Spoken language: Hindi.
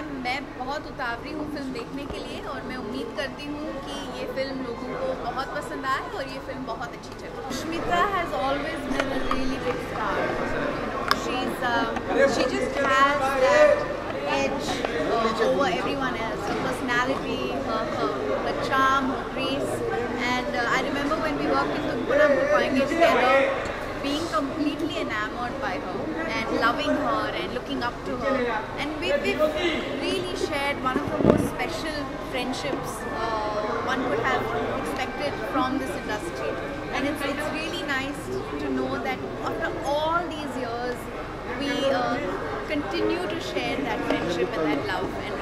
मैम मैं बहुत उतावरी हूँ फिल्म देखने के लिए और मैं उम्मीद करती हूँ कि ये फिल्म लोगों को बहुत पसंद आए और ये फिल्म बहुत अच्छी चल रही has always completely enamored by her and loving her and looking up to her and we we had one of the most special friendships uh, one could have expected from this industry. And it's, it's really nice to know that after all these years, we uh, continue to share that friendship and that love. And